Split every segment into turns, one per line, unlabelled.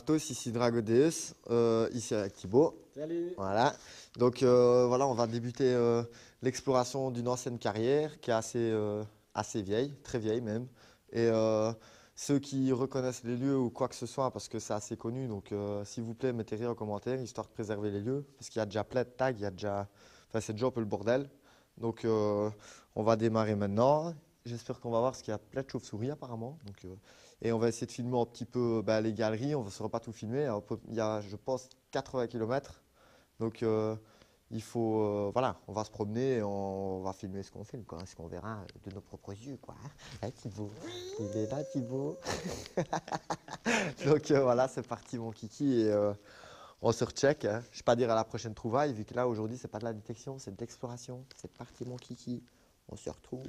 Tous, ici Dragodeus, euh, ici avec Thibaut.
Salut.
Voilà. Donc euh, voilà, on va débuter euh, l'exploration d'une ancienne carrière qui est assez, euh, assez vieille, très vieille même. Et ceux qui reconnaissent les lieux ou quoi que ce soit, parce que c'est assez connu, donc s'il vous plaît, mettez rien en commentaire, histoire de préserver les lieux, parce qu'il y a déjà plein de tags, il y a déjà... Enfin, c'est déjà un peu le bordel. Donc on va démarrer maintenant. J'espère qu'on va voir, parce qu'il y a plein de chauves-souris apparemment. Donc, euh, et on va essayer de filmer un petit peu bah, les galeries, on ne saura pas tout filmer. Il y a, je pense, 80 km. Donc euh, il faut, euh, voilà, on va se promener et on va filmer ce qu'on filme, quoi, ce qu'on verra de nos propres yeux, quoi. Hein, Thibaut Il est là, Thibaut Donc euh, voilà, c'est parti, mon kiki, et euh, on se recheck. hein. Je ne vais pas dire à la prochaine trouvaille, vu que là, aujourd'hui, c'est pas de la détection, c'est de l'exploration. C'est parti, mon kiki. On se retrouve.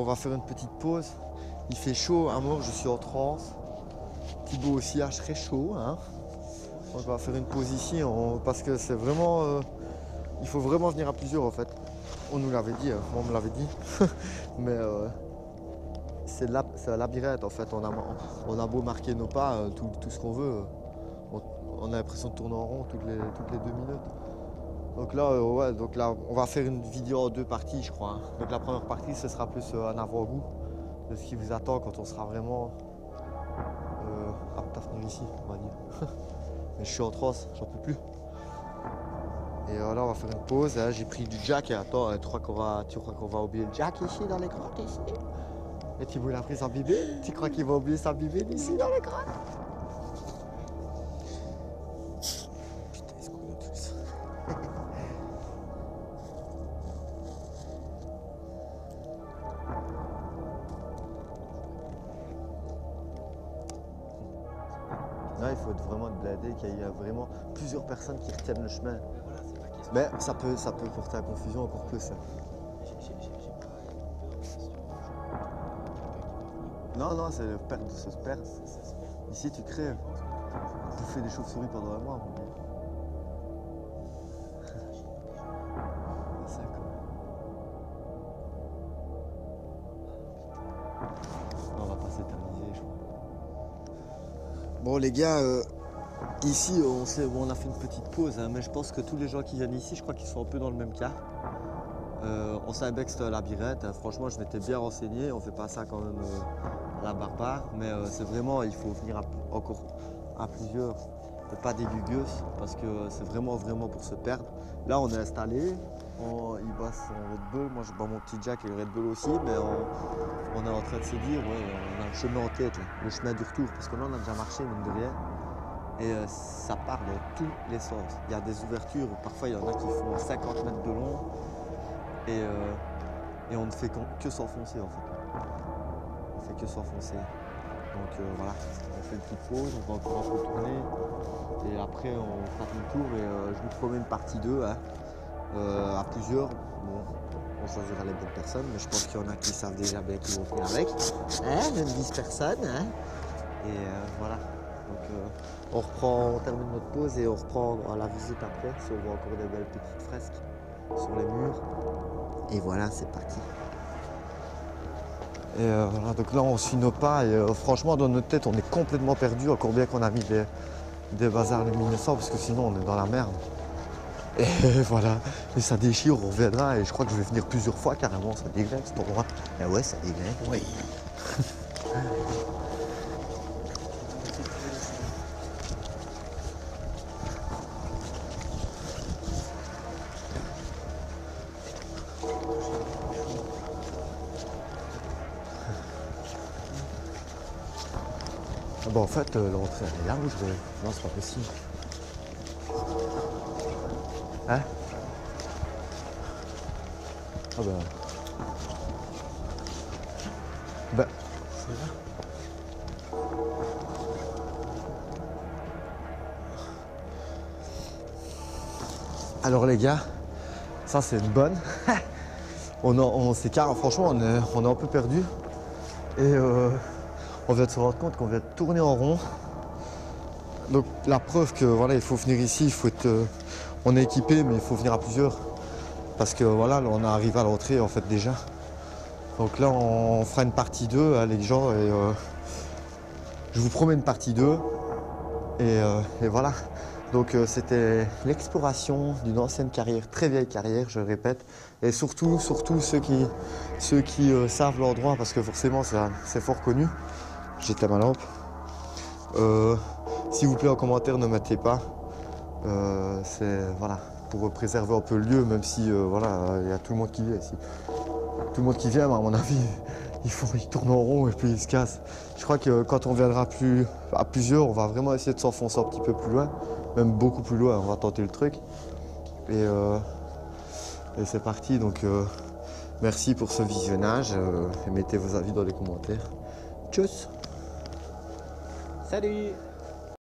On va faire une petite pause. Il fait chaud, à mort, je suis en transe. Thibaut aussi a très chaud. Hein. On va faire une pause ici parce que c'est vraiment. euh, il faut vraiment venir à plusieurs en fait. On nous l'avait dit, euh, on me l'avait dit. Mais euh, c'est la- un labyrinthe en fait. On a, beau marquer nos pas, tout, ce qu'on veut. On, on a l'impression de tourner en rond toutes les deux minutes. Donc là, euh, ouais, donc là, on va faire une vidéo en deux parties, je crois. hein. Donc la première partie, ce sera plus euh, un avant-goût de ce qui vous attend quand on sera vraiment euh, apte à venir ici, on va dire. Mais je suis en transe, j'en peux plus. Et euh, là, on va faire une pause. hein. J'ai pris du jack. Et attends, tu crois qu'on va, tu va oublier le jack ici dans les grottes ici Et il a pris sa bibine Tu crois qu'il va oublier sa bibine ici dans les grottes Là, il faut être vraiment blindé, qu'il y a vraiment plusieurs personnes qui retiennent le chemin.
Voilà, pas.
Mais ça peut, ça peut porter à confusion encore plus. hein. Non, non, c'est le perdre de se perdre. Ici, tu crées. Tu fais des chauves-souris pendant un mois. C'est quoi On va pas s'éterniser, je crois. Bon, les gars, euh, ici, on, on a fait une petite pause, hein, mais je pense que tous les gens qui viennent ici, je crois qu'ils sont un peu dans le même cas. Euh, on que c'était un labyrinthe. hein. Franchement, je m'étais bien renseigné. On fait pas ça quand même euh, à la barbare, mais euh, c'est vraiment, il faut venir à- encore à plusieurs, pas des parce que c'est vraiment, vraiment pour se perdre. Là, on est installé. On, il bosse en Red Bull. Moi, je bois mon petit Jack et le Red Bull aussi, mais on, est en train de se dire, on a le chemin en tête, le chemin du retour, parce que là, on a déjà marché, mine de rien. Et euh, ça part dans tous les sens. Il y a des ouvertures, parfois il y en a qui font 50 mètres de long. Et, euh, et on ne fait que s'enfoncer en fait. On fait que s'enfoncer. Donc euh, voilà, on fait une petite pause, on va encore un peu tourner. Et après on fera le tour et euh, je vous promets une partie 2 hein, euh, à plusieurs. Bon, on choisira les bonnes personnes, mais je pense qu'il y en a qui savent déjà bien qui vont venir avec. Hein, même 10 personnes. Hein. Et voilà. Donc on reprend, on termine notre pause et on reprend à la visite après si on voit encore des belles petites fresques sur les murs. Et voilà, c'est parti. Et euh, voilà, donc là on suit nos pas et euh, franchement dans notre tête on est complètement perdu, encore bien qu'on a mis des, des bazars luminescents parce que sinon on est dans la merde. Et voilà, et ça déchire, on reviendra et je crois que je vais venir plusieurs fois carrément, ça déglingue cet endroit. Et ouais, ça déglingue. Oui. bah en fait euh, l'entrée est je vais. Non c'est pas possible. Hein? Ah bah. Bah. Alors les gars, ça c'est une bonne. on, on car- franchement on est, on est un peu perdu. Et euh, on vient de se rendre compte qu'on vient de tourner en rond. Donc la preuve que voilà, il faut venir ici, il faut euh, on est équipé, mais il faut venir à plusieurs. Parce que voilà, là, on arrive à l'entrée en fait déjà. Donc là, on fera une partie 2, hein, les gens, euh, je vous promets une partie 2. Et, euh, et voilà. Donc c'était l'exploration d'une ancienne carrière, très vieille carrière, je répète. Et surtout, surtout ceux qui, ceux qui savent l'endroit, parce que forcément c'est fort connu. J'éteins ma lampe. Euh, S'il vous plaît, en commentaire, ne mettez pas. Euh, c'est voilà pour préserver un peu le lieu, même si euh, voilà, il y a tout le monde qui vient ici. Tout le monde qui vient, à mon avis, ils, font, ils tournent en rond et puis ils se cassent. Je crois que quand on viendra plus à plusieurs, on va vraiment essayer de s'enfoncer un petit peu plus loin, même beaucoup plus loin. On va tenter le truc. Et, et c'est parti. Donc merci pour ce visionnage. et mettez vos avis dans les commentaires. Tchuss
Salut